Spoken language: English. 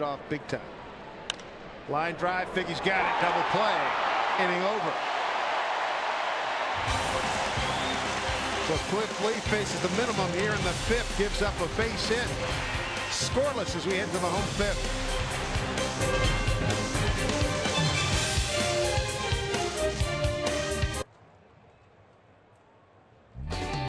off big time. Line drive, Figgy's got it. Double play. Inning over. So Cliff Lee faces the minimum here in the fifth, gives up a base hit. Scoreless as we head to the home fifth.